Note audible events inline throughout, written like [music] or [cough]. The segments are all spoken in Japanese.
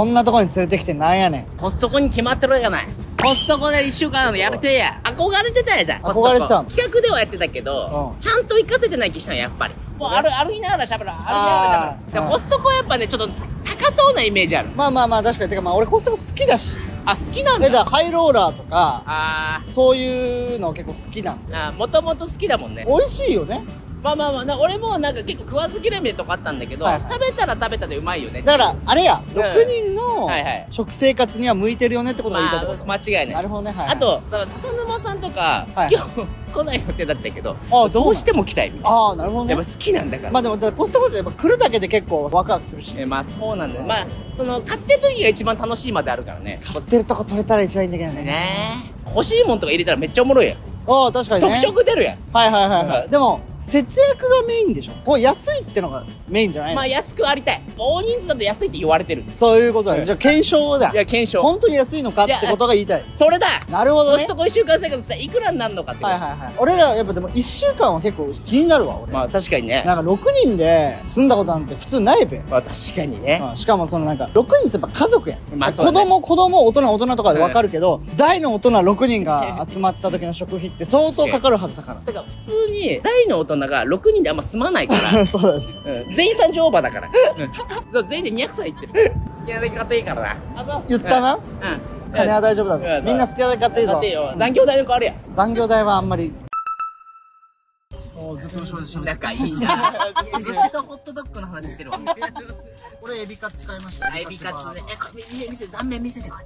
こんなとこに連れてきてなんやねん。コストコに決まってるやない。コストコで一週間やるてや。憧れてたやじゃん。コストコ憧れてたの企画ではやってたけど、うん。ちゃんと活かせてない気したんやっぱり。もう歩歩きながらしゃべる歩きながらしゃべるコストコはやっぱねちょっと高そうなイメージある。まあまあまあ確かに。てかまあ俺コストコ好きだし。あ好きなんえだだハイローラーとかあそういうの結構好きなん。あもともと好きだもんね。美味しいよねまあまあまあな俺もなんか結構食わず嫌いとかあったんだけど、はいはい。食べたら食べたでうまいよね。だからあれやん。6人の食生活には向いてるよねってことが言いたい間違いない。なるほどねはいはい。あとだから笹沼さんとか、はい今日来ない予定だったけどあどうしても来たいみたいな。ああなるほどね。やっぱ好きなんだから。まあでもだからコストコってやっぱ来るだけで結構ワクワクするし。えまあそうなんだよまあその買ってる時が一番楽しいまであるからね。買ってるとこ取れたら一番いいんだけどね。ね。え欲しいもんとか入れたらめっちゃおもろいやん。ああ確かにね。特色出るやん。はいはいはいはうん。いでも節約がメインでしょ。こう安いってのがメインじゃないの。まあ安くありたい。大人数だと安いって言われてる。そういうことだ。うん。ねじゃあ検証だ。いや検証。本当に安いのかってことが言いたい。それだ。なるほどね。コストコ1週間生活したらいくらになるのかってはいはいはい。俺らやっぱでも1週間は結構気になるわ俺。まあ確かにね。なんか6人で住んだことなんて普通ないべ。まあ確かにね。うん。しかもそのなんか6人ってやっぱ家族やん、まあね。子供子供大人大人とかで分かるけど、大の大人6人が集まった時の食費って相当かかるはずだから。[laughs] だから普通に大の大人が6人であんま住まないから [laughs] そうだねうん全員30オーバーだから。そう、全員で200歳いってる。好きなだけ買っていいからな。言ったな、うん。金は大丈夫だぞ、うんみんな好きなだけ買っていいぞ。残業代の変わるやん。残業代はあんまりずっと後ろでしゃ仲いいじゃん。[laughs] ずっとホットドッグの話してるわ。[laughs] これエビカツ使いましたエビカツね。え、見見せて、断面見せてこれ。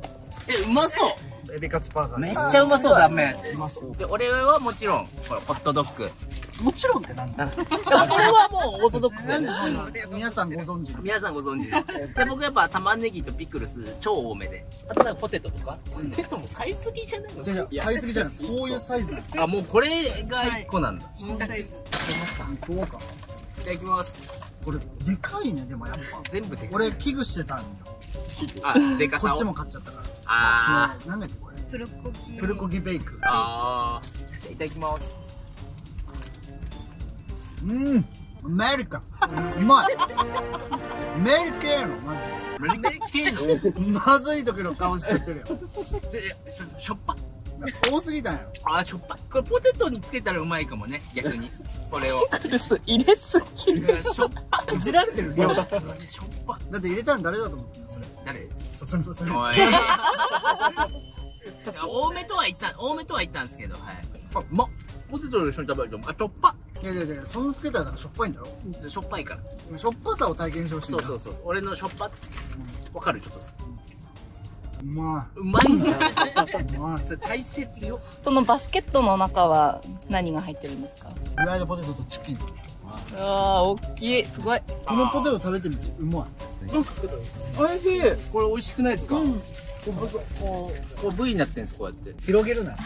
え、うまそう。エビカツパーガーめっちゃうまそう、断面。うまそうで、俺はもちろん、これ、ホットドッグ。もちろんってなんだ？これはもうオーソドックスだね。皆さんご存知の？皆さんご存知の。で、僕やっぱ玉ねぎとピクルス超多めで。あとなんかポテトとか？ポテトも買いすぎじゃないの？じゃ買いすぎじゃないこういうサイズあ、もうこれが1個なんだ。いこうかただきます。これでかいねでもやっぱ全部でかい。俺危惧してたんよあ、でかさを。こっちも買っちゃったからあなんだっけ？プルコギプルコギベイクー。あー。いただきます。うんアメリカうまいメリケーノマメリメリケーノジまずい時の顔しちゃってるよちょしょしょっぱ。多すぎたんやろあー、しょっぱ。これポテトにつけたらうまいかもね、逆に。これを。入れすぎうんしょっぱ。いじられてる量だってしょっぱ。入れたの誰だと思ってんのそれ誰？そそれそれ。多めとは言った、多めとは言ったんですけど、はい。あ、うまっ。ポテトと一緒に食べると、あ、しょっぱ。いやいやいやそのつけたらしょっぱいんだろしょっぱいから。しょっぱさを体験してほしいそうそうそう。俺のしょっぱ。わかるちょっと。うまうまいんだよ。いうまいそれ体勢強っ。そのバスケットの中は何が入ってるんですか？フライドポテトとチキンうわー大きいすごいこのポテト食べてみてうまいおいしい。これ美味しくないですか、こうこう、こう V になってんすこうやって。広げるな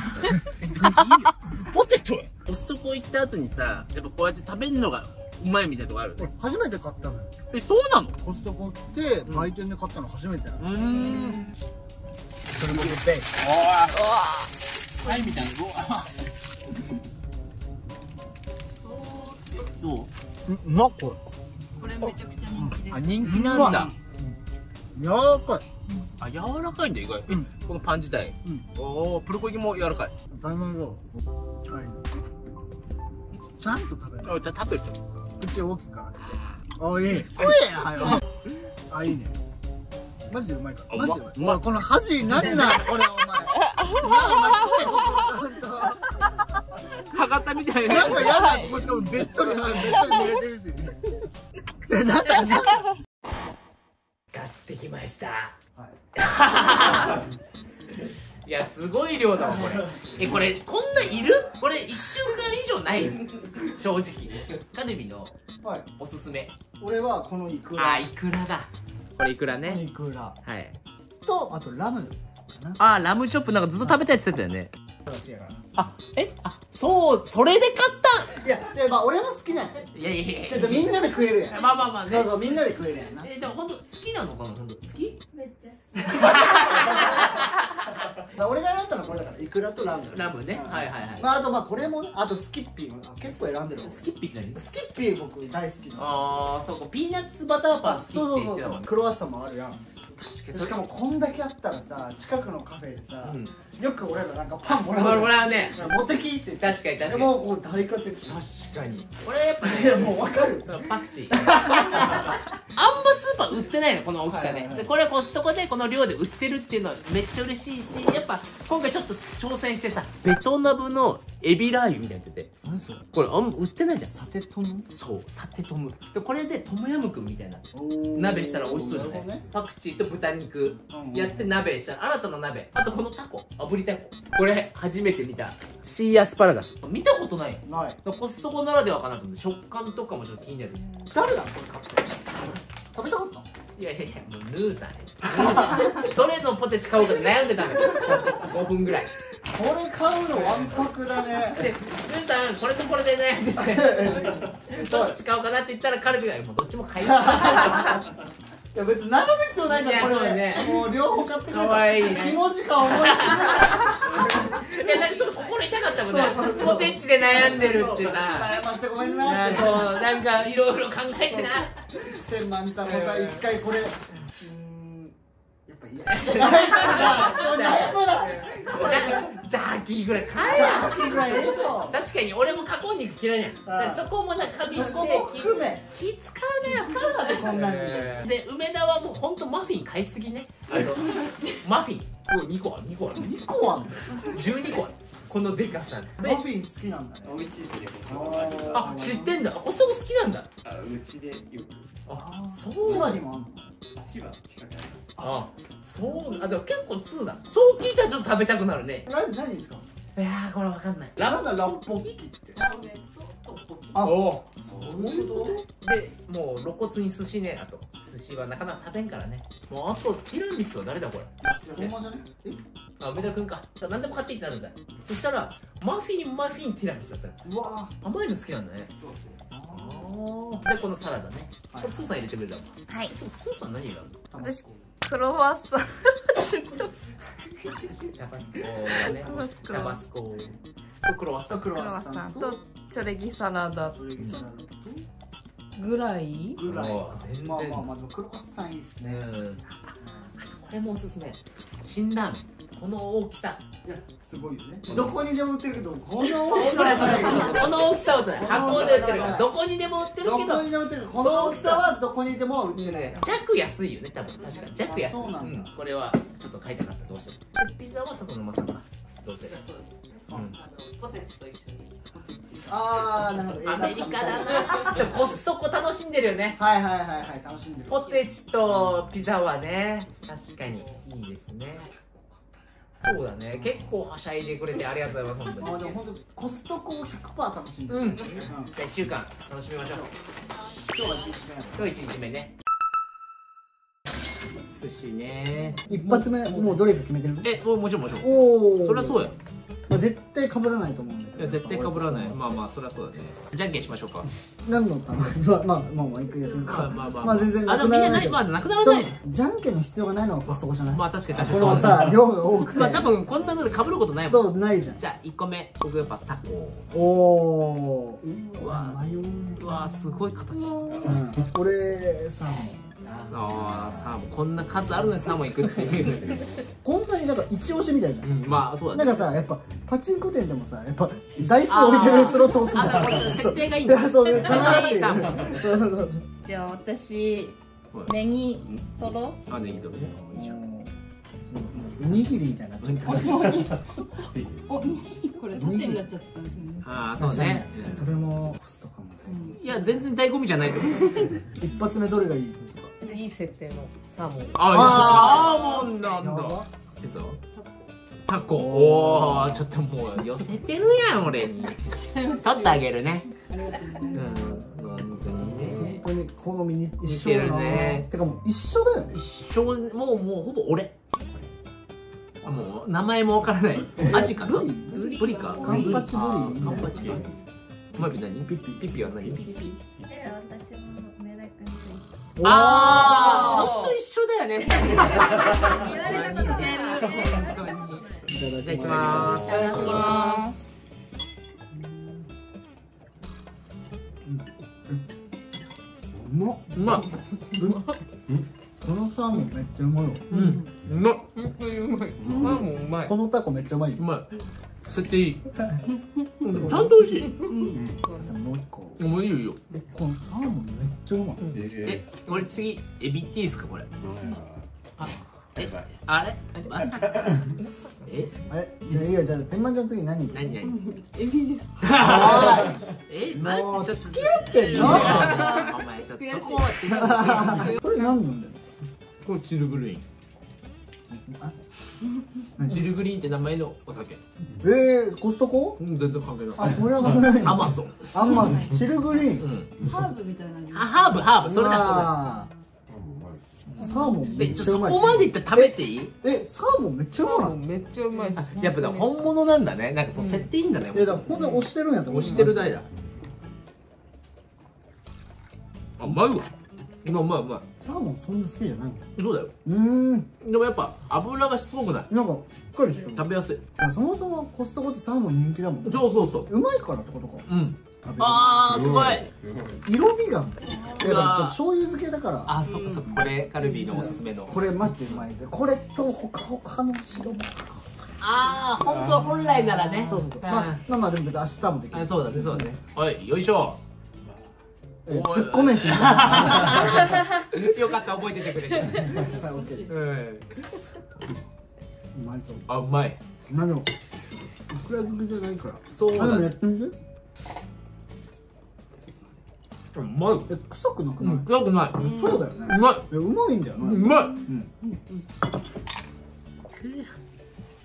ポテトコストコ行った後にさ、やっぱこうやって食べるのがうまいみたいなとこあるね。初めて買ったのよえ、そうなのコストコって売店で買ったの初めてなのうん。それもベイはい、みたいな。どうどううまっここれめちゃくちゃ人気であ、人気なんだ。れ柔らかいあ、柔らかいんだ、意外。えうん。このパン自体。うん。おー、プルコギも柔らかい。当たり前だろはい。ちゃんと食べる。あ、じゃあ食べると。口大きく開けて。あいい。はい。はいあいいね。マジでうまいか。らマジでうまいおいこの箸何なん [laughs] これお前。博多みたいな。なんか嫌だ。ここしかもべっとりべっとり濡れてるし。えなんだなんだ買ってきました。はい [laughs] いや、すごい量だわ、これ。え、これ、こんないる？これ、一週間以上ない？正直。カルビのはいおすすめ。俺はこのイクあラー、イクラだ。これイクラね。イクラはい。とあとラムあー、ラムチョップなんかずっと食べたいって言ってたよね。好きやからあ、え？あ、そう、それで買っいやでまあ俺も好きなんや。いやいやいちょっとみんなで食えるやん。まあまあまあね。そう。そうみんなで食えるやんな。え、でも本当好きなのかな本当。好き？めっちゃだから俺が選んだのはこれだからイイクラとラムラムね。うん。はいはいはい。まああとまあこれもねあとスキッピーも結構選んでるわ。スキッピーって何？スキッピー僕大好きなの。ああそうそうピーナッツバターパン好きってそうそうそう言ってたもんね。そうクロワッサンもあるやん。確かしかもこんだけあったらさ近くのカフェでさ、うん。よく俺らなんかパンもらうこれもらうね。持ってきって。確かに確かに。でもこう大活躍。確かに。これやっぱいやもう分 [laughs] かる。パクチー。[laughs] あんまパー売ってないのこの大きさで,、はいはいはい。でこれコストコでこの量で売ってるっていうのはめっちゃ嬉しいしやっぱ今回ちょっと挑戦してさベトナムのエビラー油みたいになってて。何それこれあんま売ってないじゃん。サテトム？そうサテトム。でこれでトムヤムクンみたいな。鍋鍋したら美味しそうじゃない、ね。パクチーと豚肉うんやって鍋したら新たな鍋。あとこのタコ。炙りタコ。これ初めて見た。シーアスパラガス。見たことない。ない。コストコならではかなと思って食感とかもちょっと気になる。誰だこれ買ったの？食べたかったの？いやいやいやもうヌーさんねどれのポテチ買おうか悩んでたのよ。5分ぐらい。これ買うのわんぱくだね。でヌーさんこれとこれで悩んでて。[laughs] どっち買おうかなって言ったらカルビがもうどっちも買いますいや別に悩む必要ないじゃんこれ。ね。もう両方買ってくれた。かわいいね。ひもじか思い。す [laughs] いやなんかちょっと心痛かったもんね。ポテチで悩んでるってさ悩ましてごめんいな。ってやそうなんかいろいろ考えてな。千万ちゃんもさ一回これっぱ嫌悩むなジャーキーぐらい買えやあ秋ぐらいええよ確かに俺も加工肉嫌いやんだそこもな加味して気気使うねや使うなってこんなんにで梅田はもうほんとマフィン買いすぎねマフィンもう2個ある2個ある2個ある12個あるこのでかさ。マフィン好きなんだね。美味しいですね。あ知ってんだ。コストコ好きなんだ。あうちでよく。あそう。千葉にもあんの？千葉近くにあります。あそう。あじゃあ結構通だ。そう聞いたらちょっと食べたくなるね。何何ですか？いやーこれわかんない。なんだラッポッキってあおそういうこでもう露骨に寿司ねあと。寿司はなかなか食べんからね。もうあとティラミスは誰だこれ？とほんまじゃね？え？あ梅田くんか。何でも買っていってなるじゃん。そしたらマフィンマフィンティラミスだったの。うわ。甘いの好きなんだね。そうですね。あでこのサラダね。はいこれスーさん入れてくれたの。はい。スーさん何があるの私クロワッサン。[laughs] タバスコね。タバスコ。タバスコ。と？クロワッサンとチョレギサラダとぐらい？ぐらい。まあまあまあでもクロワッサンいいっすね。これもおすすめ。辛ラーメン。この大きさ。いやすごいよね。どこにでも売ってるけどこの大きそうそうそうさはこの大きさはね箱で売ってるから。どこにでも売ってるけどどこにでも売ってるこの大きさはどこにでも売ってない。ね弱安いよね多分。確かに。弱安い。あそうなんだ。これはちょっと買いたかった。どうしても。でピザは笹沼さんが。どうせ。そうです。ポテチと一緒に。ああなるほど。アメリカだな。でもコストコ楽しんでるよね。はいはいはいはい。楽しんでる。ポテチとピザはね。確かにいいですね。そうだね。結構はしゃいでくれてありがとうございますあ本当に。でも本当コストコを100%楽しんでる。うん。じ1週間楽しみましょう。今日は一日目今日1日目ね。寿司ね。一発目もうどれか決めてるえももちろんもちろん。おおそりゃそうやまあ、絶対被らないと思うんだけど。いや絶対被らない。まあまあそりゃそうだね。じゃんけんしましょうか。何のためまあまあまあまあ一回やってるか。まあまあまあまあ。全然あでもみんなない。まあなくならないねじゃんけんの必要がないのがコストコじゃない、まあ確かに確かこのにそうだね。さ量が多くてまあ多分こんなので被ることないもん。そうないじゃん。じゃあ1個目僕やっぱタコおおううわわ迷うわすごい形。うん。俺さああサーモン。こんな数あるのにサーモン行くっていう。こんなになんか一押しみたいじゃん、うんまあそうだね。なんかさやっぱパチンコ店でもさやっぱ台数置いてるスロットをあーあこれ設定がいいんだだそうそう。うじゃあ私はい。ネギトロ？あネギトロね。いいじゃん。おにぎりみたいになっちゃった。お、これ縦になっちゃってたんですね。ああそうね。うんそれもコストかもいや全然醍醐味じゃないと思う。[laughs] 一発目どれがいいとかいい設定のサーモン。ああサーモンなんだ。タコ。おおちょっともう寄せてるやん俺に。[laughs] 取ってあげるね。うん本当にね。本当に好みに一緒似てるだな、ね。てかもう一緒だよね。一緒もうもうほぼ俺。あもう名前もわからない。アジかな？ブリか。カンパチブリ。カンパチブリマビ何ピッピピピは何？ピピで私ああ本当一緒だよね。言われたことない。いただきます。いただきます。うまっうまっこのサーモンめっちゃうまいよ。うん。うまうまいサーモンうまい。このタコめっちゃうまいよ。うまいそしていい。うん。ちゃんと美味しい。もう一個。もういいよこのサーモンめっちゃうまい。え俺次エビっていいですかこれ？えあれ？まさか。え？あれ？いやいいよ。じゃあ天満ちゃん次何？何何？エビです。えもう待ってちょっと。付き合ってんの？お前そそこは違う。[laughs] これ何飲んでんの？これチルグリーン何チルグリーンって名前のお酒。えー、コストコ？うん全然関係ない。あこれは関係ない。アマゾン。あんまチルグリーン。うん。ハーブみたいなのあハーブハーブ。それだそあーサーモンめっちゃうまいそこまでいったら食べていい？えサーモンめっちゃうまい。めっちゃうまいやっぱ本物なんだね。なんかそう設定いいんだね。いやだからほんとに押してるんやと思う。押してる代だ。あうまいわ。うまいうまいサーモンそんな好きじゃないいそうだよ。うーん。でもやっぱ油がしつこくない？なんかしっかりしてる。食べやすい。いやそもそもコストコってサーモン人気だもんそうそうそう。うまいからってことか。うん。食べる。あーすごい。色味がいやだからちょっと醤油漬けだから。あそっかそっか。これカルビーのおすすめの。これマジでうまいですよこれとほかほかの白も。ああ本当本来ならね。そうそうそう。あまあまあまあでも別に明日もできる。あそうだねそうだね。はいよいしょえツッコめしな。よかった覚えててくれて。うんうまいと思あうまい。うまあでもいくら漬けじゃないから。そうやってみて。うまい。え臭くなくない？うん臭くない。うそうだよね。まい。うまいんだよな。うまい。うん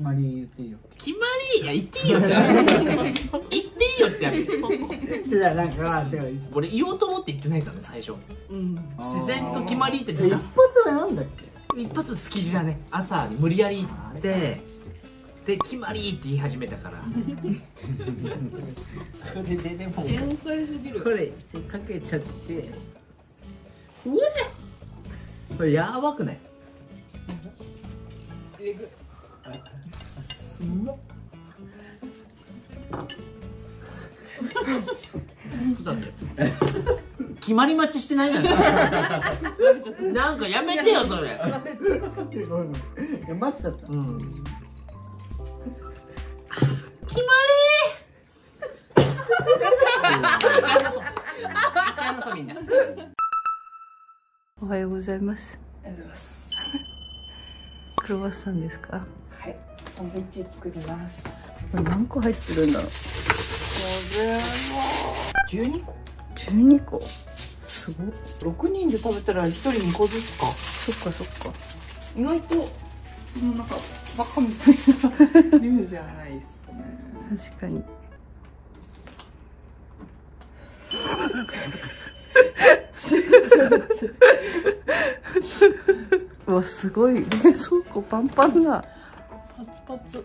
決まり言っていいよ。決まり？いや言っていいよって言っていいよってやめて。じゃあなんか違う。俺言おうと思って言ってないからね最初。うん。自然と決まりってえ一出た。発目なんだっけ？一発目築地だね。朝に無理やり行ってで決まりって言い始めたから。これででも天才すぎる。これかけちゃって。うわこれやばくない？うまっ。だって。決まり待ちしてないなんかなんかやめてよそれ。待っちゃった。うん。決まりおはようございます。ありがとうございます。クロワッサンですか？はいサンドイッチ作ります。何個入ってるんだろう。これは。12個。12個。すごっ6人で食べたら1人2個ずつか。そっかそっか。意外とそのなんかバカみたいな [laughs] 量じゃないですね。確かに。[laughs] うわすごい。冷蔵庫パンパンだパツ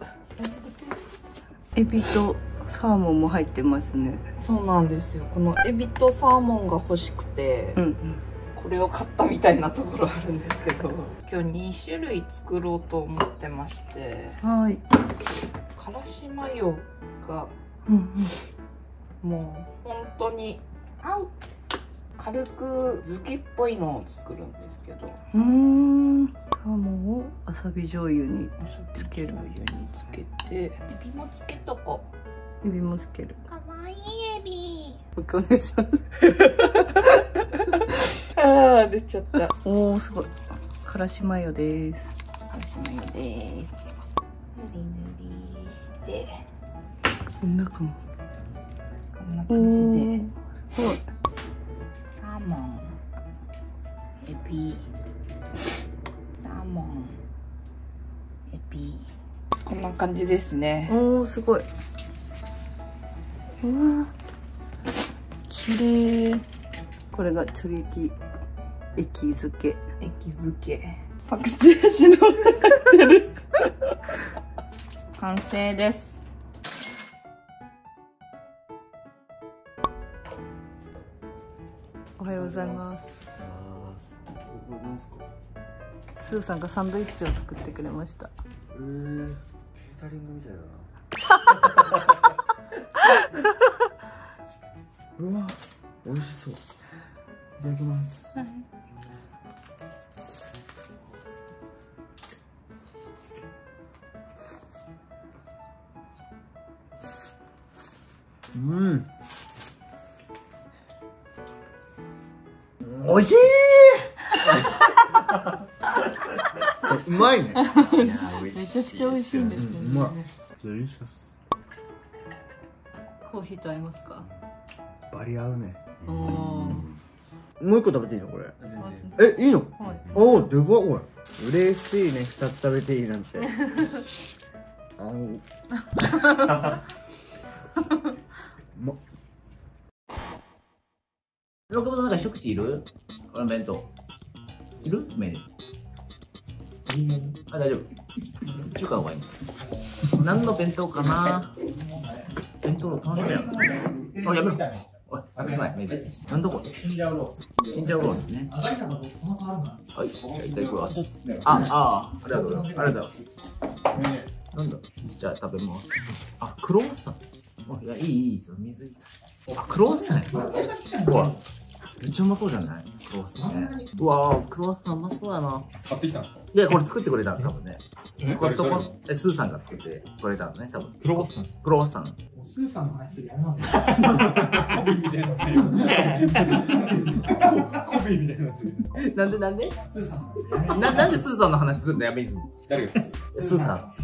エビとサーモンも入ってますね。そうなんですよ。このエビとサーモンが欲しくて、うんうん。これを買ったみたいなところあるんですけど今日2種類作ろうと思ってましてはい。からしマヨがうんうん。もう本当に軽く漬けっぽいのを作るんですけどうーんサーモンをわさび醤油につける湯につけて。エビもつけとこ。エビもつける。かわいいエビ。お願いします。う [laughs] ああ出ちゃった。おおすごい。からしマヨです。からしマヨです。ぬりぬりして。中もこんなお感じでな感じですね。おーすごい。うわきれいこれがチョゲキ液漬け。液漬け。パクチー味のってる。完成です。おはようございます。これなんすか？スーさんがサンドイッチを作ってくれました。えー、タリングみたいだな。[laughs] うわ美味しそう。いただきます。うん。美味しい。[laughs] うまいね。めちゃくちゃ美味しいんですよね、うまい。デリシャコーヒーと合いますか？スバリ合うね。もう一個食べていいの？これ。えいいの？はい。おおでかっこれ。嬉しいね二つ食べていいなんて。あのうま六分の中一口いる？この弁当。いる？麺。あ大丈夫中華がいい何の弁当かな？弁当の楽しみや。なあやめろ。おい隠さない。明治なんだこチンジャオローチンジャオローですね。はい。じゃあいただきます。ああありがとうございます。ありがとうございます。なんだ？じゃあ食べます。あクロワッサン。あいやいいいいですよ水いい。あクロワッサンや。ほら。めっちゃうまそうじゃない？クロワッサン。ねうわークロワッサンうまそうやな。買ってきたんですかいやこれ作ってくれたの多分ね。え？コストコえスーさんが作ってくれたのね多分。プロボスなんクロワッサンスーさんの話するやめますコビーみたいなコビーみたいななんで？なんでスーさんななんでスーさんの話するのやめずに誰がスーさん。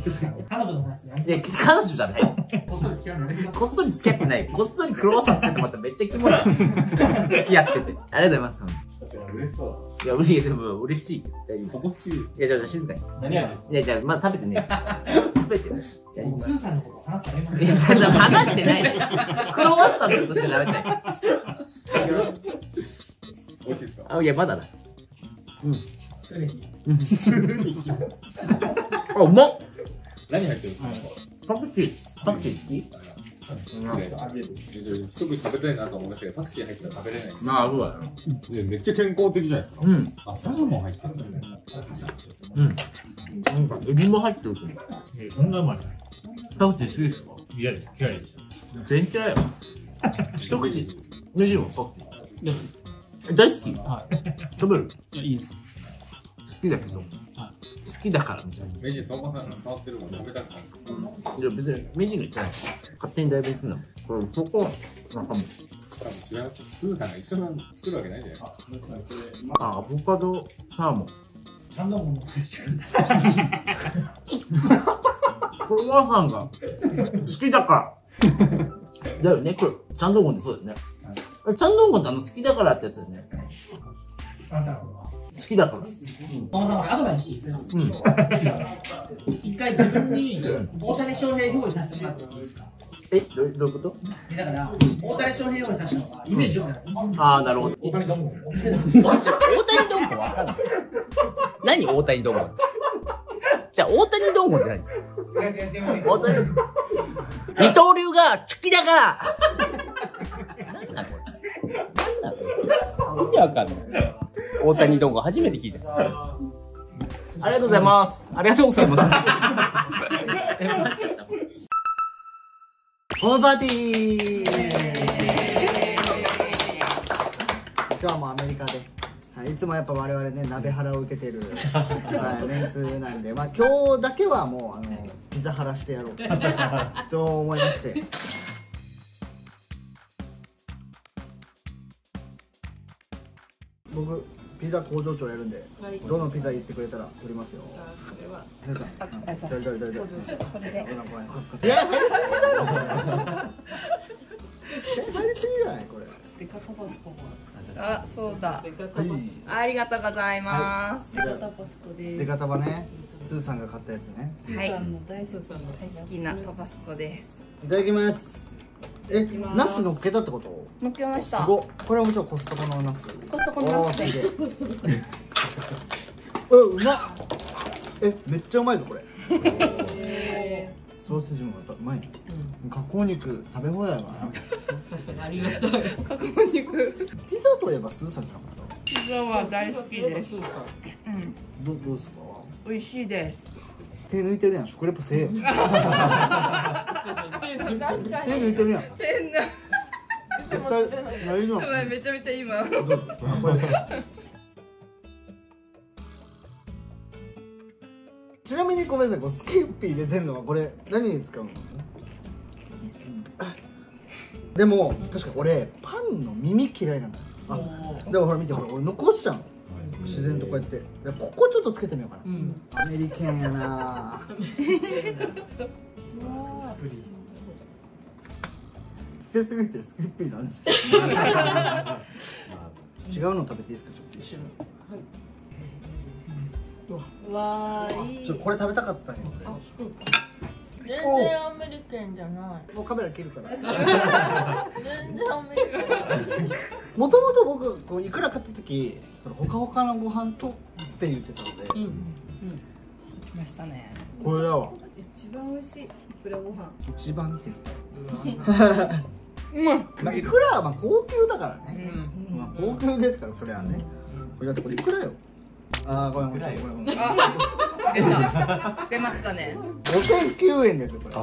彼女の話やめいや彼女じゃない。こっそり付き合うのやめますこっそり付き合ってない。こっそりクロワッサンつけてもらったらめっちゃキモい。付き合ってて。ありがとうございます確かに嬉しそいや嬉しいでも嬉しい大丈夫うだ欲しい。いやじゃあ静かに。何味いやじゃあまだ食べてね。食べてねスーさんのこと話い。や、それ話してない。の。クロワッサンのことしか食べてない。美味しいですか？あ、いや、まだだ。それにあ、うまっ。何入ってるんですか？パクチー、パクチー好き？すぐ食べたいなと思いましたけどパクチー入ったら食べれないまあ、そうだよ。でめっちゃ健康的じゃないですかうん。あサーモン入ってるうん。なんか、エビも入ってると思う。そんなうまい。パクチー好きですか？嫌です。嫌いです。全嫌いよ。[laughs] 一口。大丈夫パクチー。え大好き？はい。食べる？いや、いいです。好きだけど。好きだからみたいな。メジ相馬さんが触ってるもん食べたくないいや、別に、メジが言ってない。勝手に代弁すんだもん。これ、そこ、なんかもう、多分違うスーさんが一緒に作るわけないじゃないですかあ、アボカド、サーモン。ちゃんともうクロワッサンが好きだから。だよね、これ、チャンドンゴンってそうだよね。えチャンドンゴンってあの好きだからってやつだよね。あんたのことは好きだから。小野さん俺アドバイスしていいうん。[laughs] 一回自分に大谷翔平用意させてもらってもいいですか？え、どうどういうこと？でだから大谷翔平用意させたのがイメージよくないああ、なるほど。大谷どうも大谷ドンゴンわかんない。何？大谷ドンゴンってじゃあ、大谷ドンゴンって何？大谷、二刀流がチュキだからなんだこれ？なんだこれ？意味わかんない。大谷ドンゴン初めて聞いた。ありがとうございます。ありがとうございます。え待っちゃったもんホームパーティー今日はもうアメリカで、はい、いつもやっぱ我々ね鍋腹を受けてる、はい、メンツなんで、まあ、今日だけはもうあのピザ腹してやろう。と思いましてザ工場長やるんで、どのピザ言ってくれたら取りますよ。先生。どれどれどれどれこれで。いや入りすぎだろ。入りすぎじゃないこれ。デカタバスコもあそうだ。デカタバスありがとうございます。デカタバスコです。デカタバね。スーさんが買ったやつね。はい。さんの大好きな大好きなタバスコです。いただきます。えきます。ナス乗っけたってこと？乗っけました。すごっ。これはもちろんコストコのナス。コストコのナスえ。[laughs] えうまっ。えめっちゃうまいぞこれ。ソーセージもやっぱうまいね。加工肉食べ放題だなありがたい。加工肉。ピザといえばスーさんじゃなかった？ピザは大好きです。スーさん。うんどどうですか？美味しいです。手抜いてるやん食レポせえよ。[laughs] 手抜いてるやん変な絶対ないめちゃめちゃ今。[laughs] ちなみにごめんなさいこうスキッピー出てんのはこれ何に使うの？でも確か俺パンの耳嫌いなの。あでもほら見てほら俺残しちゃうの。自然とこうやって。でここちょっとつけてみようかな、アメリカンやな [laughs] [laughs] つけすぎてスキッピーなんです違うの食べてい。いですかちょっと一緒にわーいちょっとこれ食べたかったんよ全然アメリカンじゃない。もうカメラ切るから全然アメリカンもともと僕こうい。くら買った時そのほかほかのご飯とって言ってたので、来ましたねこれだわ一番美味しい。プラご飯一番って言ったまあいくらはまあ高級だからね、まあ、高級ですからそれはね。これだってこれいくらよ。ああごめんごめんごめん。ごめん出た。[laughs] 出ましたね。5009円ですよこれ、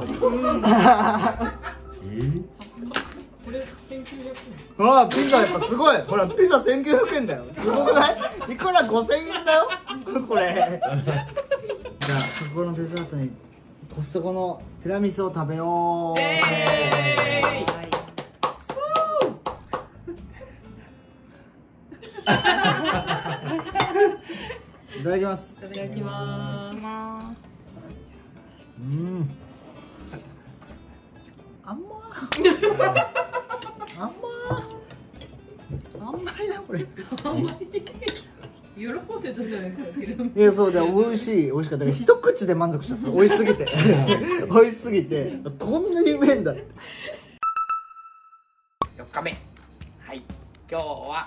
ああピザやっぱすごい。ほらピザ1900円だよ。すごくない？いくら5000円だよ？これ。じゃあそこのデザートにコストコのティラミスを食べよう、いただきます。いただきます。うん。あんまあんまあんまいなこれ喜んでたじゃないですかいやそうだ美味しい。美味しかったけど一口で満足しちゃった。美味しすぎて。美味しすぎてこんなにうめえんだって。4日目。はい。今日は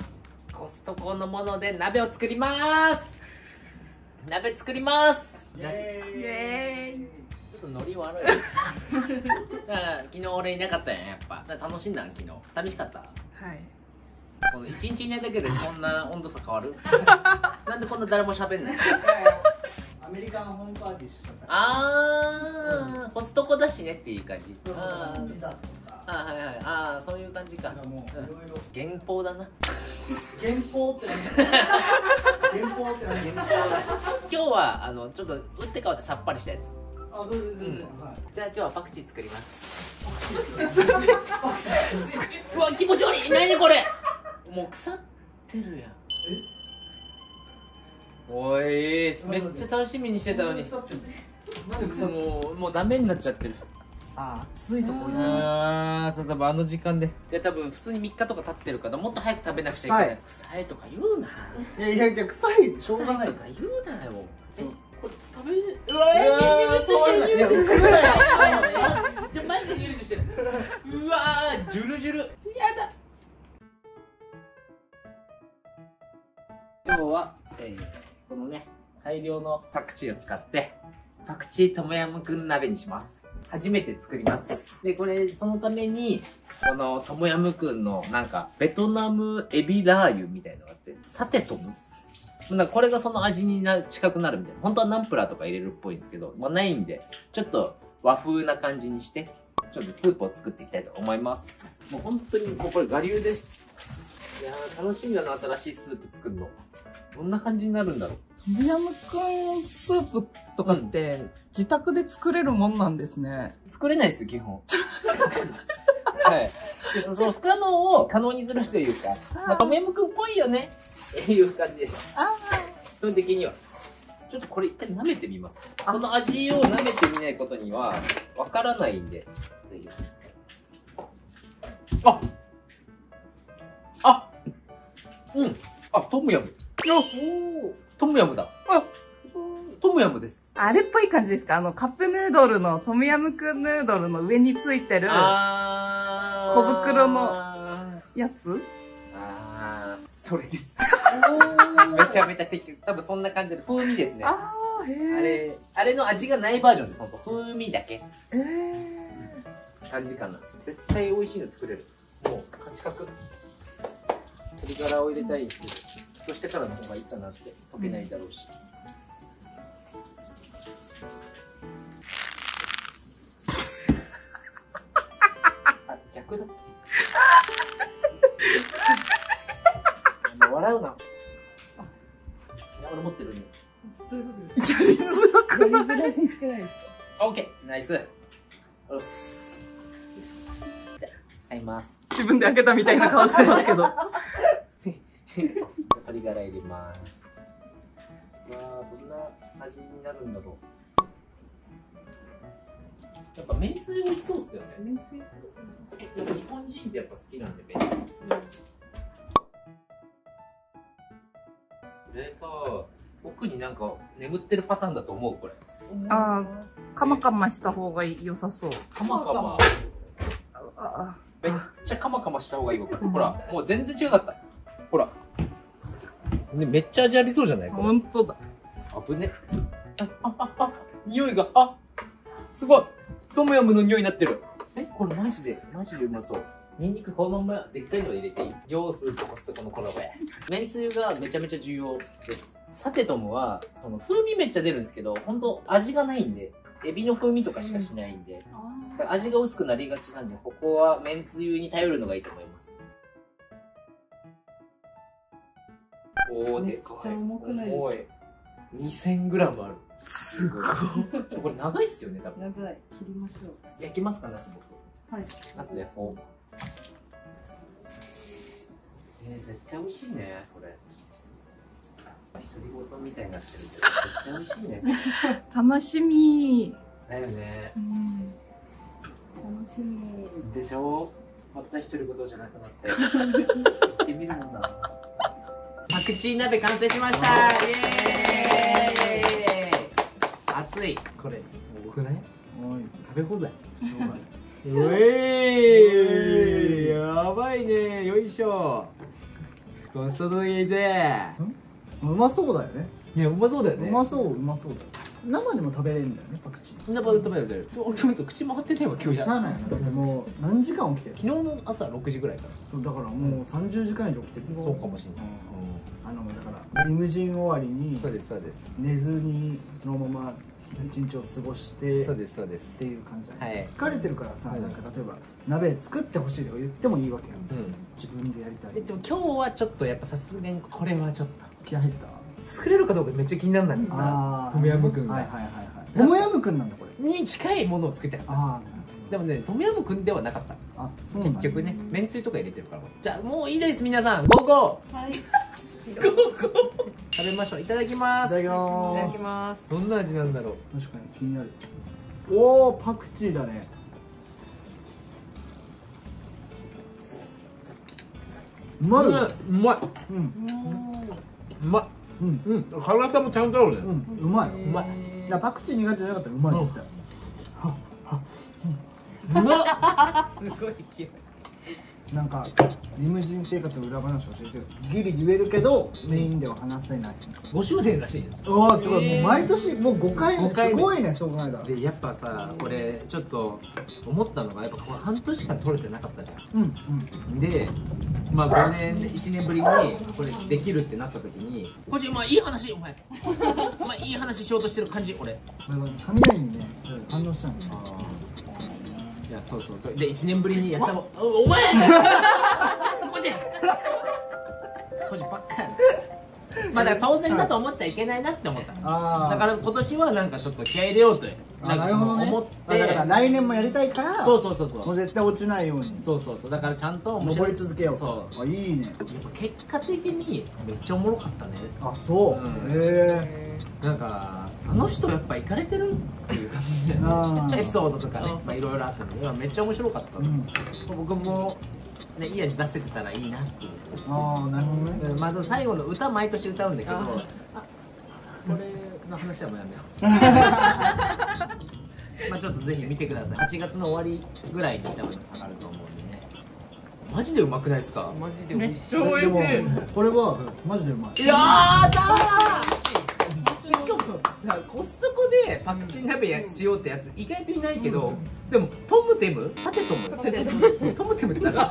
コストコのもので鍋を作ります。鍋作ります。じゃあちょっとノリ悪い。だから昨日俺いなかったやんやっぱ。楽しんだん昨日。寂しかった？はい。この1日いないだけでこんな温度差変わる？[laughs] なんでこんな誰も喋んないアメリカンホームパーティーしちゃったあーコストコだしねっていう感じ。そうそうあーはいはい。あーそういう感じか。もういろいろ。原稿だな。原稿って何？原稿って何？原 [laughs] 稿今日はあのちょっと打って変わってさっぱりしたやつ。あそうです全然はい。じゃあ今日はパクチー作ります。うわ気持ち悪い。何これ？もう腐ってるやん。おいめっちゃ楽しみにしてたのに。腐っちゃったなんで腐っもうもうダメになっちゃってるあ暑いとこ行ったあーそう多分あの時間で。いや多分普通に3日とか経ってるからもっと早く食べなくちゃいけない。臭い。とか言うな。いやいやいや臭いしょうがないとか言うなよ。えこれ食べれううわーそうなんだ。いや食えないじゃマしてるうわージュルジュルやだ今日は、えーこのね大量のパクチーを使ってパクチートムヤムクン鍋にします初めて作りますでこれそのためにこのトムヤムクンのなんかベトナムエビラー油みたいなのがあってサテトム？なんかこれがその味にな近くなるみたいな。本当はナンプラーとか入れるっぽいんですけど、まあないんで、ちょっと和風な感じにして、ちょっとスープを作っていきたいと思います。もう本当にもうこれ我流です。いやー楽しみだな、新しいスープ作るの。どんな感じになるんだろう。トムヤムクンスープとかって、自宅で作れるもんなんですね。作れないですよ、基本。[laughs] はい。でそその不可能を可能にするというか、まあ、トムヤムクンっぽいよねっていう感じです。あ基本的には。ちょっとこれ一回舐めてみます。この味を舐めてみないことにはわからないんで。ああうん。あ、トムヤム。おおトムヤムだ。あトムヤムです。あれっぽい感じですか？あの、カップヌードルの、トムヤムクンヌードルの上についてる小袋のやつ？あーそれです。[laughs] めちゃめちゃ適当。多分そんな感じで、風味ですね。ああー、へえ。れ、あれの味がないバージョンです。ほんと風味だけ。えー、感じかな。絶対美味しいの作れる。もう、価値格。鶏ガラを入れたいんですけど、ふそしてからの方がいいかなって溶けないだろうし。あ逆だもう笑うな。俺持ってるよ。やりづらくないやりづらい。オッケーナイス。よし。じゃあ使います。自分で開けたみたいな顔してますけど。鶏ガラ入れます。わあどんな味になるんだろう。やっぱめんつゆ美味しそうっすよね。日本人ってやっぱ好きなんでめんつゆこれさ奥になんか眠ってるパターンだと思うこれ。ああ、カマカマした方が良さそう。カマカマ。あ。めっちゃカマカマした方がいいわこれ。ほらもう全然違かったほらねめっちゃ味ありそうじゃない？これ本当だ。危ね。あ、あ、あ、あ、匂いが、あ、すごい。トムヤムの匂いになってる。え、これマジで、マジでうまそう。ニンニクこのままでっかいの入れていい？行数とコストコのコラボや。めんつゆがめちゃめちゃ重要です。サテトムは、その風味めっちゃ出るんですけど、ほんと味がないんで、エビの風味とかしかしないんで、味が薄くなりがちなんで、ここはめんつゆに頼るのがいいと思います。おー、でかい。めっちゃ重くないですか？重い。2000グラムある。すごい。これ長いっすよね、多分。長い。切りましょう。焼きますか、ナス僕。はい。ナスで、ほう。えー、絶対美味しいね、これ。独り言みたいになってるけど、絶対美味しいね。[laughs] 楽しみ。だよね。うん。楽しみ。でしょ？また独り言じゃなくなって。[laughs] 言ってみるもんだな。パクチー鍋完成しました。イエーイ。熱い。これ、多くない？食べ放題。うえーやばいね。よいしょ。コストコ入れてうまそうだよね。いやうまそうだよね。うまそううまそうだよ。生でも食べれるんだよねパクチー。そんな場で食べる。る俺ちょっと口回ってないわ今日。しゃあないよ。ねだってもう何時間起きてる昨日の朝6時ぐらいから。そうだからもう30時間以上起きてる。そうかもしれない。うんあのだからリムジン終わりにそうですそうです。寝ずにそのまま一日を過ごしてっそうですそうです。ていう感じはい。疲れてるからさ、うん。なんか例えば鍋作ってほしいとか言ってもいいわけやん。うん。自分でやりたい。えでも今日はちょっとやっぱさすがにこれはちょっと。気合入った？作れるかどうかめっちゃ気になるんだけどあな。あトムヤムクンが。はいはいはいはい。トムヤムクンなんだこれ。に近いものを作りたかった。ああなるでもねトムヤムクンではなかった。あそうなんだ。結局ねめんつゆとか入れてるからじゃあもういいです皆さん。ゴーゴー。はい。いゴーゴー食べましょう。いただきます。ますただきます。どんな味なんだろう。確かに気になる。おおパクチーだね。うまい、うんうまい。うん。うまい。うん。うん辛さもちゃんとあるね。うん。うまい。うまい。いやパクチー苦手じゃなかったらうまい絶対うまっ。[laughs] すごい勢い。なんかリムジン生活の裏話教えてよ。ギリ言えるけどメインでは話せない。5周年らしいねうわすごい、もう毎年もう5回目5回目すごいねそう考えたらでやっぱさ俺ちょっと思ったのがやっぱこれ半年間取れてなかったじゃうんうん。んでまあ5年1年ぶりにこれできるってなった時にこれまあいい話お前。[laughs] お前いい話しようとしてる感じ俺。雷にね反応したんだよいやそうそうそう。で1年ぶりにやったもおお前こっちこっちばっかやな。まあだから当然だと思っちゃいけないなって思った。ああだから今年はなんかちょっと気合い入れようとあなんか思って。あだから来年もやりたいから。そうそうそうそう。もう絶対落ちないように。そうそうそう。だからちゃんと登り続けようそう。あいいね。やっぱ結果的にめっちゃおもろかったね。あそう、うん。へなんかあの人やっぱ行かれてるっていう感じでエピソードとかねまあいろいろあってねいやめっちゃ面白かった、うん僕もねいい味出せてたらいいなっていう。ああなるほどね。うんまあ最後の歌毎年歌うんだけどあこれの話はもうやめよう。[laughs] まあちょっとぜひ見てください。8月の終わりぐらいに多分上がると思うんでね。マジでうまくないですか？マジで美味しい。でもこれはマジでうまいい。やーだーさコストコでパクチー鍋やしようってやつ意外といないけど、でもトムテムサテトム。トム。テムってなんか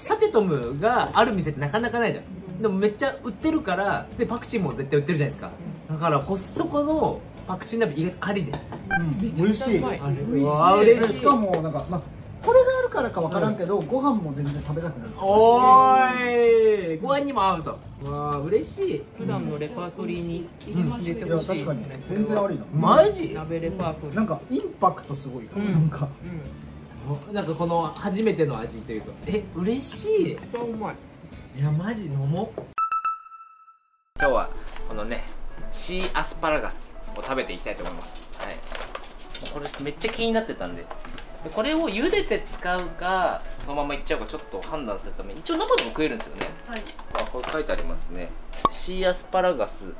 サテトムがある店ってなかなかないじゃん。でもめっちゃ売ってるからでパクチーも絶対売ってるじゃないですか。だからコストコのパクチー鍋意外とありです。うん。美味しい嬉しい。しかもなんかまあこれがあるからかわからんけど、ご飯も全然食べたくなるし。おーい。ご飯にも合うとわあ嬉しい。普段のレパートリーに入れていやほしい。確かに全然ありなマジ？鍋レパートリー。なんかインパクトすごいかも、うん。なんか。なんかこの初めての味というか。え嬉しい。超うまい。いやマジ飲もう。今日はこのねシーアスパラガスを食べていきたいと思います。はい。これめっちゃ気になってたんででこれを茹でて使うかそのままいっちゃうかちょっと判断するために一応生でも食えるんですよね。はい。あこれ書いてありますね。シーアスパラガス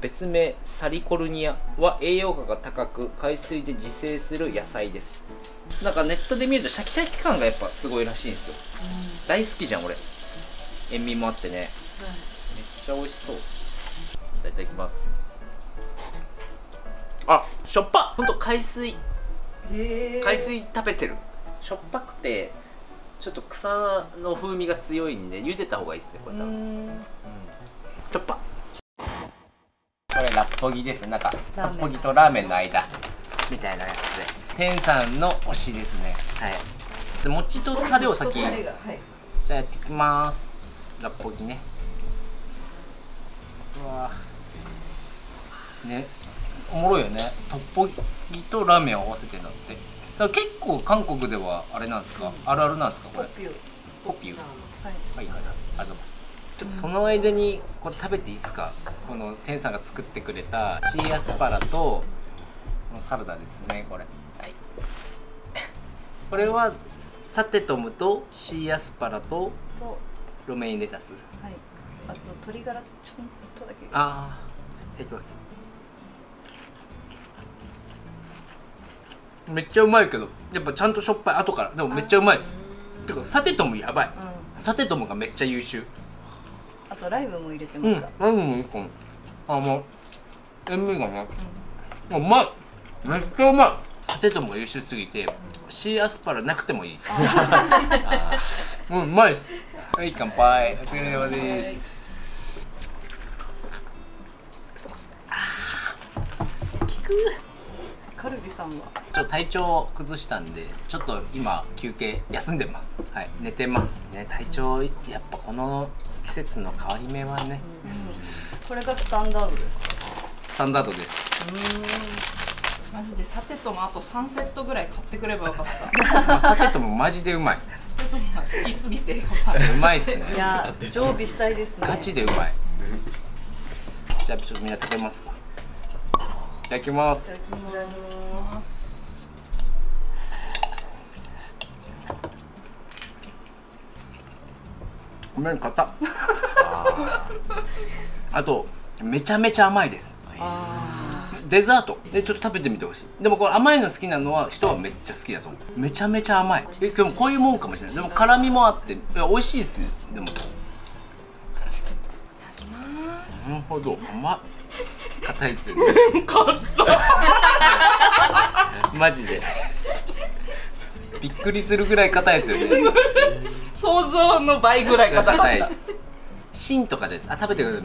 別名サリコルニアは栄養価が高く海水で自生する野菜です。なんかネットで見るとシャキシャキ感がやっぱすごいらしいんですよ、大好きじゃん俺。塩味もあってね。めっちゃ美味しそう。じゃあいただきます。あしょっぱほんと海水。へ海水食べてる。しょっぱくてちょっと草の風味が強いんで茹でた方がいいですねこれ多分。ちょっぱ。これラッポギですね。なんかラッポギとラーメンの間。みたいなやつで。天さんの推しですね。はい。じゃあ餅とタレを先。はい。あやっていきます。ラッポギね。うわ。ねおもろいよね。トッポギとラーメンを合わせてんだって。だから結構韓国ではあれなんですか、あるあるなんですかこれ？ピュー。ポピュー。はい。はい。はいはいありがとうございます。ちょっとその間にこれ食べていいですか？この天さんが作ってくれたシーアスパラとこのサラダですねこれ。はい。これはサテトムとシーアスパラととロメインレタス。はい。あと鶏ガラちょんとだけ。ああいただきますめっちゃうまいけどやっぱちゃんとしょっぱい後からでもめっちゃうまいです。てかサテトムやばい。うん。サテトムがめっちゃ優秀。あとライブも入れてまうんした、何もいいかもあもう塩味がね、うまい。めっちゃうまい。サテトムが優秀すぎてシーアスパラなくてもいい。[laughs] うんうまいです。はい乾杯。お疲れ様ですカルビさんは？ちょっと体調を崩したんでちょっと今休憩休んでます。はい。寝てます。ね体調やっぱこの季節の変わり目はね。これがスタンダードですか？スタンダードです。マジでサテトもあと3セットぐらい買ってくればよかった。まあサテトムマジでうまい。サテトもが好きすぎてうまいっすね。いや常備したいですね。ガチでうまい。じゃあちょっとみんな食べますか？いただきます。いただきます麺硬っあとめちゃめちゃ甘いです。あデザート。でちょっと食べてみてほしい。でもこれ甘いの好きなのは人はめっちゃ好きだと思う。めちゃめちゃ甘い。えでもこういうもんかもしれない。でも辛みもあっていや美味しいですでも。なるほど。甘っ硬いですよね。マジで。びっくりするぐらい硬いですよね。想像の倍ぐらい硬いです。芯とかです。あ食べてください。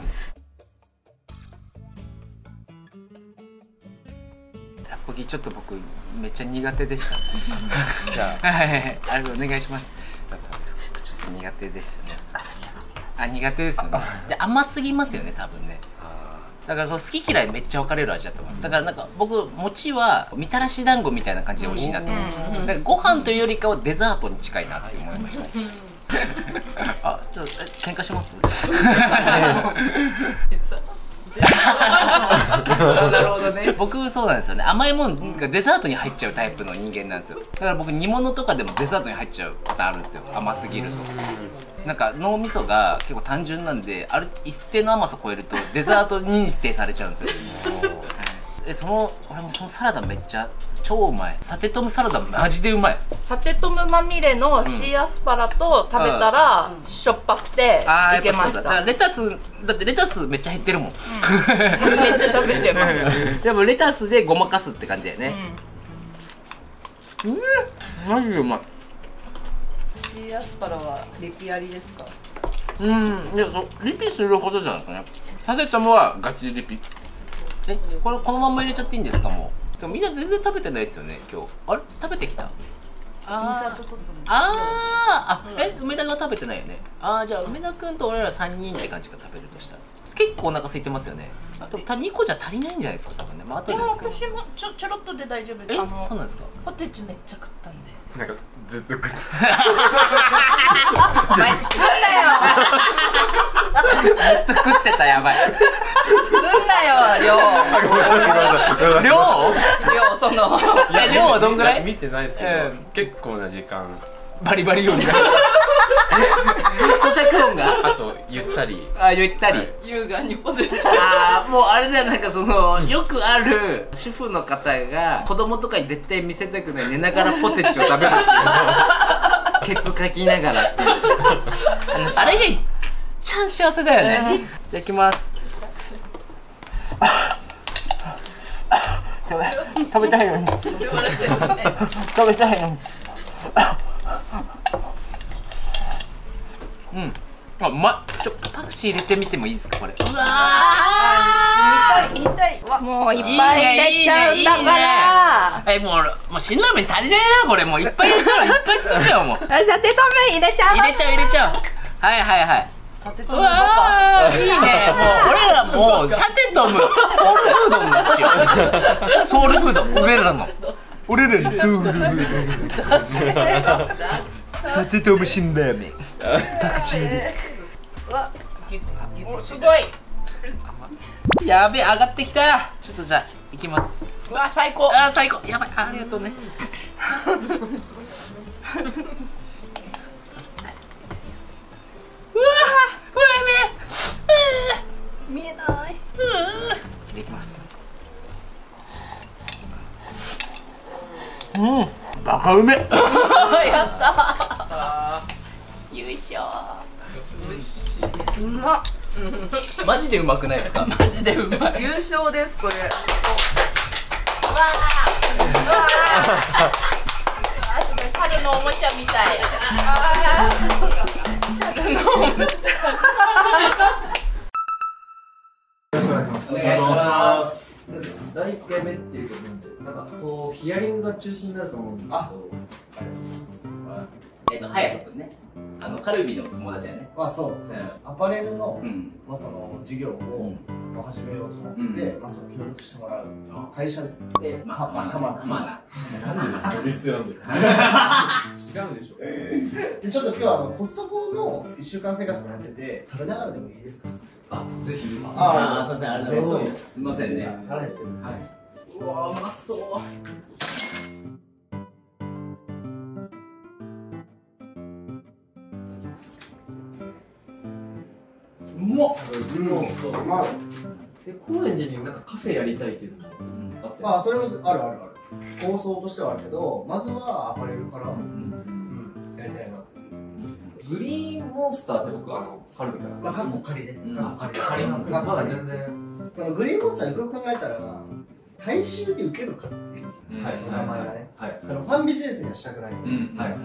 ラッポギちょっと僕めっちゃ苦手でした。じゃあ。はいはいはい。あれお願いします。ちょっと苦手ですよね。あ苦手ですよね。で甘すぎますよね多分ねだからその好き嫌いめっちゃ分かれる味だと思います。だからなんか僕餅はみたらし団子みたいな感じで美味しいなと思いました。だからご飯というよりかはデザートに近いなって思いました。[laughs] あちょっとえ喧嘩します？[laughs] [laughs] なるほどね。僕そうなんですよね。甘いもんがデザートに入っちゃうタイプの人間なんですよ。だから僕煮物とかでもデザートに入っちゃうパターンあるんですよ。甘すぎると。なんか脳みそが結構単純なんである一定の甘さ超えるとデザート認定されちゃうんですよ。[laughs] はい。えその俺もそのサラダめっちゃ超うまい。サテトムサラダマジでうまい。サテトムまみれのシーアスパラと食べたらしょっぱくてあーやいけましたレタスだってレタスめっちゃ減ってるもん、めっちゃ食べてます。[laughs] でもレタスでごまかすって感じだよね。うん。マジでうまいシーアスパラはリピありですか？うん。でもそうリピするほどじゃないですかね。サテトムはガチリピ。えこれこのまま入れちゃっていいんですかもう？でもみんな全然食べてないですよね今日。あれ？食べてきた？ああー。あーあえ梅田が食べてないよね？ああじゃあ梅田君と俺ら3人って感じが食べるとしたら。結構お腹空いてますよね。多分2個じゃ足りないんじゃないですか多分ね。まあ後いやで作る。私もちょちょろっとで大丈夫でえ？すあのそうなんですか？ポテチめっちゃ食ったんで。なんかずっと食って。お前作んなよ。ずっと食ってたやばい。作んなよ量。量？量その。え量はどんぐらい？見てないですけど、うん。結構な時間バリバリ音が。咀嚼音が？あとゆったり。あゆったり、はい。優雅にポテチああもうあれだよなんかそのよくある主婦の方が子供とかに絶対見せたくない寝ながらポテチを食べるっていう。ケツかきながらっていうあのあれがいっちゃん幸せだよね、いただきます。[laughs] 食べたいのに。食べたいのにうん。あうまいちょパクチー入れてみてもいいですかこれ。うわー。言いたいわ。もういっぱい入れちゃうんだから。えもうもう辛ラーメン足りないなこれ。もういっぱい入れたらいっぱい作っちゃうもう。さてとめ入れちゃう入れちゃう入れちゃう。はいはいはい。さてとうわーいいね。もう俺らもうサテトム。ソウルフードにしよう。ソウルフード俺らの俺らのソウルフードサテトム辛ラーメンおすごいやべえ上がってきた。ちょっとじゃあ行きます。うわ最高。あー最高。やばい。ありがとうね。[laughs] うわーうわやべえ見えない。うんできますうん。バカうめ。[laughs] やった。よいしょうま。っマジでうまくないですか？[laughs] マジでうまい。優勝ですこれ。あすごい猿のおもちゃみたい。猿のおもちゃ。お願いします。第1回目っていうことなんで、なんかこう、ヒアリングが中心になると思うんですけど、えっと隼人君ね。あのカルビの友達やね。まあそうそうアパレルの,、うん。まあ、その事業を、始めようと思って、うん。まあ、その協力してもらう会社ですでまあはまあまあまあな。呼び捨てなんで違うでしょでちょっと今日はあのコストコの1週間生活やってて食べながらでもいいですか？あ、ぜひ、ああすいません。ありがとうございますすいませんね。腹減ってる。はいうわうまそううまっうん。まあで、高円寺になんかカフェやりたいっていうのもあって、まあそれもあるあるある構想としてはあるけどまずはアパレルから、うん。やりたいなってグリーンモンスターって僕、あの、カルビから。まあカッコ仮で、うん。カッコ仮で仮なん。だまだ全然。グリーンモンスターよくよく考えたら大衆に受けるかっていうはい、名前がね。はい。あのファンビジネスにはしたくない、うん。はい。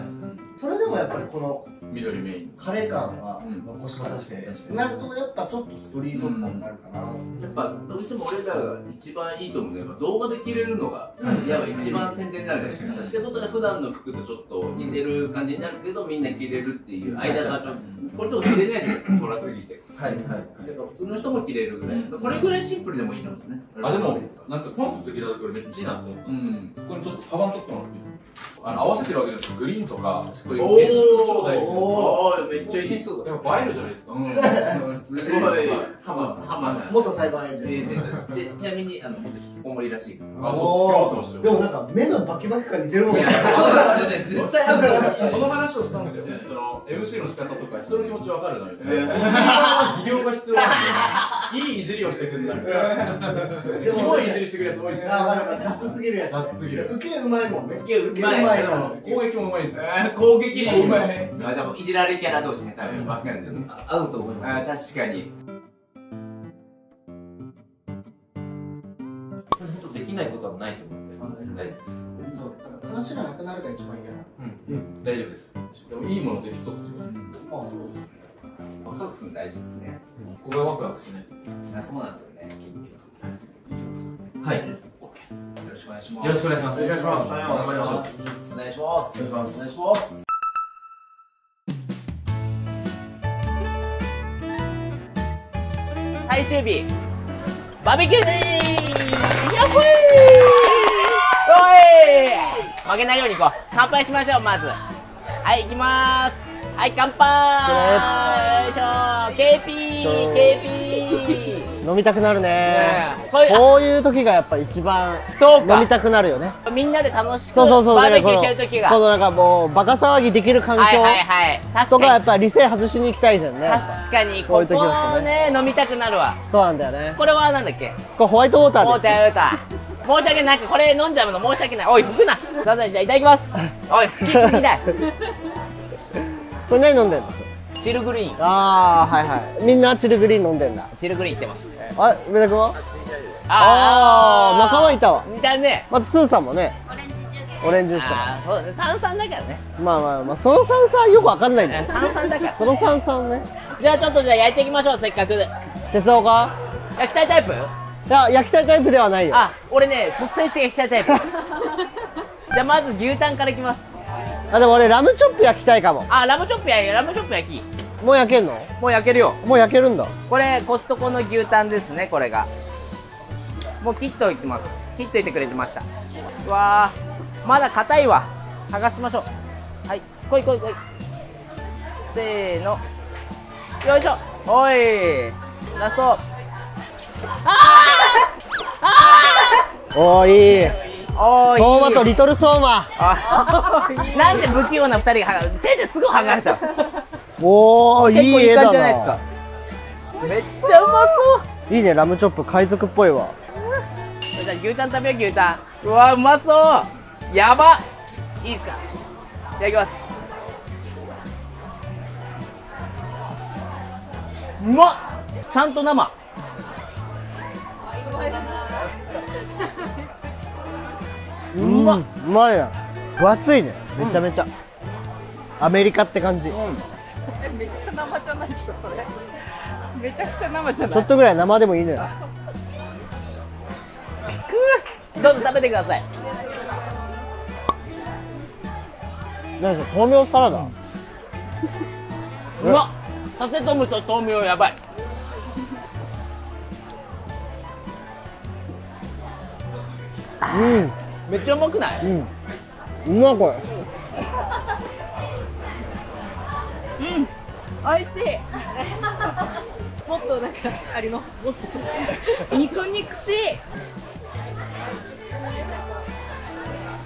それでもやっぱりこの緑メイン。カレー感はうん。残したくて、確かに。確かに。なるとやっぱちょっとストリートっぽくなるかな、やっぱどうしても俺らが一番いいと思うのは動画で着れるのが、やっぱ一番宣伝になるらしいってことで普段の服とちょっと似てる感じになるけどみんな着れるっていう間がちょっとこれと着れないじゃないですか。トラすぎて。はい、はい。だから普通の人も着れるぐらい。これぐらいシンプルでもいいのですね。あでもなんかコンセプト聞いた時これめっちゃいいなと思ったんですよ、そこにちょっとカバン取ってもらっていいですかあの合わせてるわけじゃなくてグリーンとかこういう原色超大好きめっちゃいいやっぱ映えるじゃないですか、うん。すごいハマハマな元裁判員じゃんでちなみにあの元引きこもりらしいあそうでもなんか目のバキバキ感似てるもんね。そうだよね絶対あるその話をしたんですよ、その MC の仕方とか人の気持ちわかるなみたいうんな、[laughs] 技量が必要なんで、いいいじりをしてくんだ。キモいいじりしてくるやつ多いですよ、あ、まだまだ雑すぎるやつ雑すぎる、受けうまいもんね。受けうまい。受けうまいから攻撃もうまいですよ、攻撃もうまい。あでもいじられキャラ同士ね多分分かるんだよ合うと思います。あ確かに。本当できないことはないと思うんで、大丈夫です。そうだから話がなくなるが一番嫌な。うん、うん、大丈夫です。でもいいものできそうっすよ、まあそうワクワクするの大事っすね。ここがワクワクしないあそうなんですよね結局はい。よろしくお願いします。よろしくお願いします。お願いします頑張ります。お願い願いしますお願いします。お願いします。最終日バーベキューでー!やっほーおい!負けないように行こう。乾杯しましょうまず。はい行きまーすはい乾杯。よいしょ KP KP 飲みたくなるね。こういう時がやっぱ一番飲みたくなるよね。みんなで楽しくそうそうそう。バーベキューしてる時が。このなんかもうバカ騒ぎできる環境はいはいはい。確とかやっぱ理性外しに行きたいじゃんね。確かに。こういう時ここはね飲みたくなるわ。そうなんだよね。これはなんだっけ？これホワイトウォータモーーです。ターウォーター。申し訳ない。これ飲んじゃうの申し訳ない。おい吹くな。すいませんじゃあいただきます。おい吹きすぎだ。よこれ何飲んでんの？チルグリーン。ああはいはい。みんなチルグリーン飲んでんだ。チルグリーンいってます。あ梅田君は？ああ仲間いたわ。いたね。またスーさんもね。オレンジジュースだ。そうだね三三だからね。まあまあまあその三三よくわかんないんだよ。三三だから。その三三ね。じゃあちょっとじゃあ焼いていきましょうせっかく手伝おうか？焼きたいタイプ？いや焼きたいタイプではないよ。あ俺ね率先して焼きたいタイプ。[laughs] じゃあまず牛タンからいきますあでも俺ラムチョップ焼きたいかも。あラムチョップ焼きラムチョップ焼き。もう焼けんの？もう焼けるよ。もう焼けるんだ。これコストコの牛タンですねこれが。もう切っておいてます。切っといてくれてました。うわー。まだ硬いわ。剥がしましょう。はい。来い来い来い。せーの。よいしょ。おい。ラストおー！いいおーいい相馬とリトル相馬。あなんで不器用な二人が手ですぐ剥がれた。おおいい絵だな。感じじゃないですか。めっちゃうまそう。いいねラムチョップ海賊っぽいわ。じゃあ牛タン食べよう牛タン。うわうまそう。やば。いいっすか。いただきます。うまっ。ちゃんと生まっうまいな分厚いね。めちゃめちゃ、アメリカって感じ、めっちゃ生じゃないですかそれ。めちゃくちゃ生じゃない？ちょっとぐらい生でもいいのよ。どうぞ食べてください。何でしょ豆苗サラダ、うまっサテトムと豆苗やばい。うんめっちゃうまくない？うん。うまいこれ。うん。美味しい。[laughs] もっとなんかあります？もっと肉肉しい。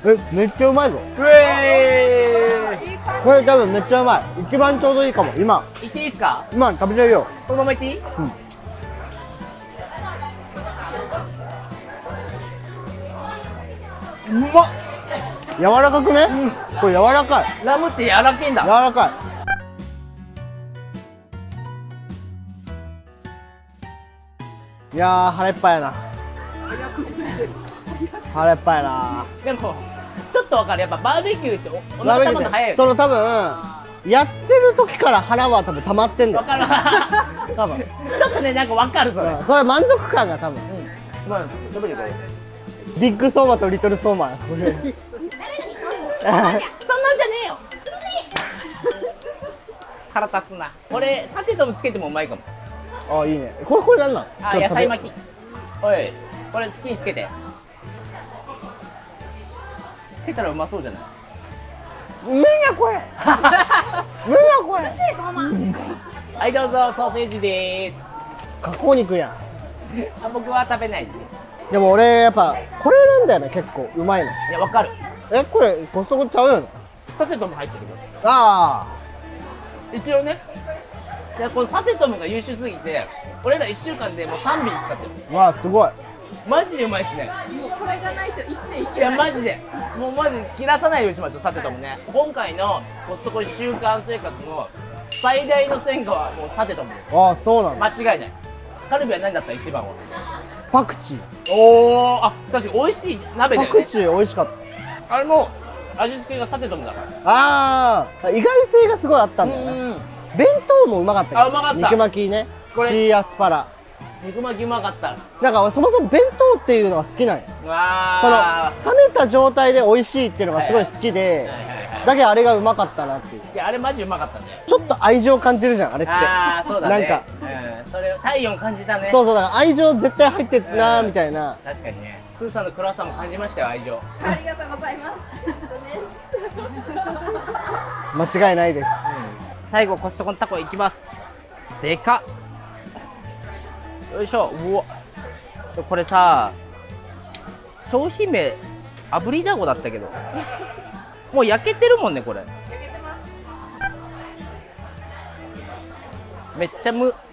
えめっちゃうまいぞ。うえー。これ多分めっちゃうまい。一番ちょうどいいかも今。いっていいっすか？今食べれるよ。このままいっていい？うんうまっ。柔らかくね、これ柔らかい。ラムって柔らけんだ。柔らかい。いやー腹いっぱいやな。腹いっぱいやな。でもちょっとわかる。やっぱバーベキューっておお腹溜まるの早いよね。その多分やってる時から腹は多分溜まってんだよ。わかる多分。[laughs] ちょっとねなんかわかるそれ。うん。それ満足感が多分。まあ食べてくれビッグソーマとリトルソーマこれ。そんなんじゃねえよ。[laughs] 腹立つな。俺サテトムつけてもうまいかも。あいいね。これこれなんなん？あ野菜巻き。おいこれ好きにつけて。つけたらうまそうじゃない？うめえなこれ。うめえなこれはいどうぞソーセージです。加工肉やん。あ僕は食べないででも俺やっぱこれなんだよね結構。うまいの。いやわかる。えこれコストコちゃうよね？サテトム入ってるよあ一応ね。いやこのサテトムが優秀すぎて俺ら1週間でもう3瓶使ってる。あわあすごい。マジでうまいっすね。もうこれがないと生きていいけない。やマジで。もうマジ切らさないようにしましょうサテトムね。今回のコストコ1週間生活の最大の戦果はもうサテトムですああそうなんだ。間違いない。カルビは何だった？一番はパクチー。おおあ確かに美味しい鍋だよね。パクチー美味しかった。あれも味付けがサテトムだから。ああ意外性がすごいあったんだよね。弁当もうまかったけど。あうまかった。肉巻きね。これ。シーアスパラ。肉巻きうまかった。なんかそもそも弁当っていうのが好きなんよ。そのわ冷めた状態で美味しいっていうのがすごい好きでだけどあれがうまかったなっていう。いやあれマジうまかったねちょっと愛情感じるじゃんあれって。ああそうだね。なんか。うん、それ体温感じたね。そうそうだから愛情絶対入ってるなみたいな。確かにね。スーさんのクロワッサンも感じましたよ愛情。ありがとうございます。間違いないです最後コストコのタコいきます。でかっ。よいしょ。うわこれさ商品名炙り団子だったけどもう焼けてるもんねこれ。めっちゃむ。[laughs]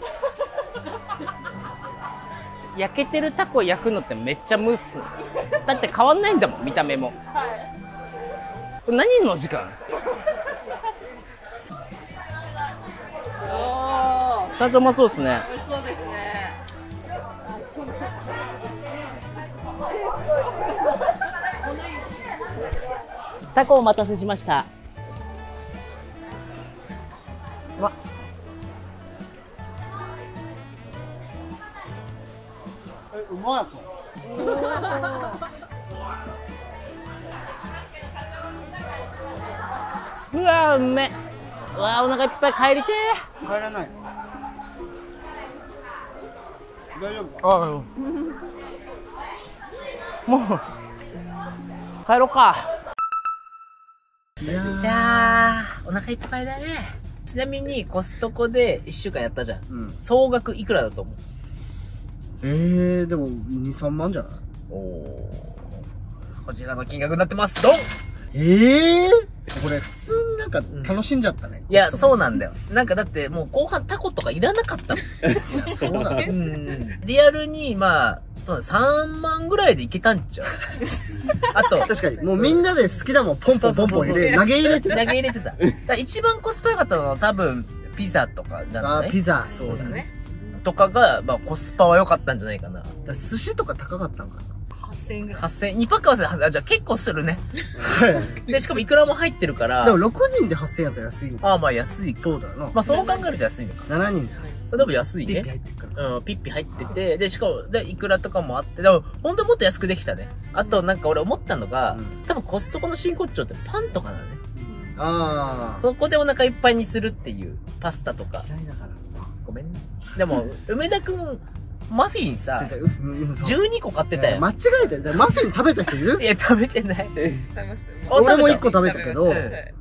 焼けてるタコ焼くのってめっちゃむっす。だって変わんないんだもん見た目も。これ何の時間？おちゃんとうまそうですね。美味しそうですねタコお待たせしました。まうまいうわうめ。えうわお腹いっぱい帰りて帰らない。大丈夫あもう。帰ろうかいやーお腹いっぱいだね。ちなみにコストコで1週間やったじゃん、総額いくらだと思う？えー、でも23万じゃない？おおこちらの金額になってます。ドン！ええー、これ普通になんか楽しんじゃったね、いや、そうなんだよ。なんかだってもう後半タコとかいらなかったもん。[laughs] そうなのうん。リアルに、まあ、そうだ、3万ぐらいでいけたんちゃう？[laughs] あと、確かに。もうみんなで好きだもん。ポンポンポンポン入れ投げ入れて投げ入れてた。だ一番コスパ良かったのは多分、ピザとかじゃない？あーピザ。そうだね。とかが、まあコスパは良かったんじゃないかな。だ寿司とか高かったんかな。8000円ぐらい。8000、2パック合わせて8000あ、じゃあ結構するね。で、しかもイクラも入ってるから。でも6人で8000円やったら安いのああ、まあ安いか。そうだよな。まあそう考えると安いのか。7人だねでも安いね。ピッピ入ってるからうん、ピッピ入ってて、で、しかも、で、イクラとかもあって、でも、ほんともっと安くできたね。あと、なんか俺思ったのが、多分コストコの真骨頂ってパンとかだね。ああそこでお腹いっぱいにするっていう、パスタとか。嫌いだからごめんね。でも、[laughs] 梅田くん、マフィンさ、違う違ううんうんそう12個買ってたよ。間違えてるマフィン食べた人いる？いや、食べてない。食べました俺も1個食べたけどうんえ？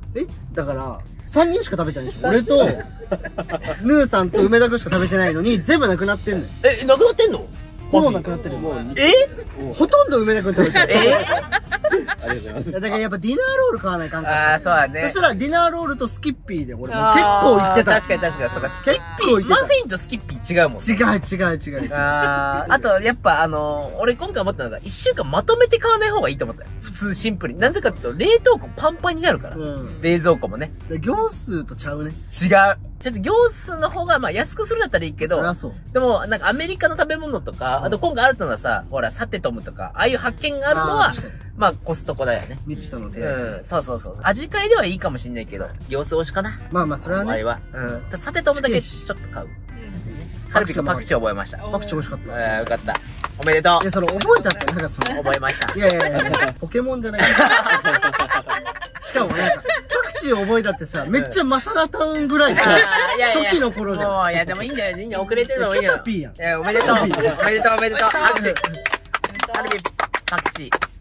だから3人しか食べてないでしょ。俺と [laughs] ヌーさんと梅田くんしか食べてないのに全部なくなってんのよ。え、なくなってんの？ほぼなくなってる。よえ？ほとんど梅田くん食べてるりがとうございますだからやっぱディナーロール買わないかんああ、そうだね。そしたらディナーロールとスキッピーで俺もう結構行ってた確かに確かに。そうか、スキッピー、マフィンとスキッピー違うもんね。違う違う違うあーあと、やっぱあのー俺今回思ったのが、一週間まとめて買わない方がいいと思ったよ。普通シンプルに。なぜかっていうと、冷凍庫パンパンになるから。うん冷蔵庫もね。で行数とちゃうね違う。ちょっと行数の方が、まあ安くするんだったらいいけどそりゃそう、でも、なんかアメリカの食べ物とか、あと今回あるのはさ、ほら、サテトムとか、ああいう発見があるのはまあコストコだよね。未知との出会いうん、そうそうそう。味変いではいいかもしんないけど、様子推しかな。まあまあそれはねあれは。うん。ただサテトムだけちょっと買う。カルビがパクチー覚えました。パクチー美味しかったえー、よかった。おめでとういやそれ覚えたってなんかその覚えました。いやいやいやポケモンじゃない [laughs] しかもなんかパクチー覚えたってさめっちゃマサラタウンぐらいじゃんあーいやいや初期の頃じゃんいや、でもいいんだよ、いいんだよ。遅れてるのもいいよ。キャタピーやんおめでとう。おめでとう、おめでとう。拍手。カルビ、パクチー。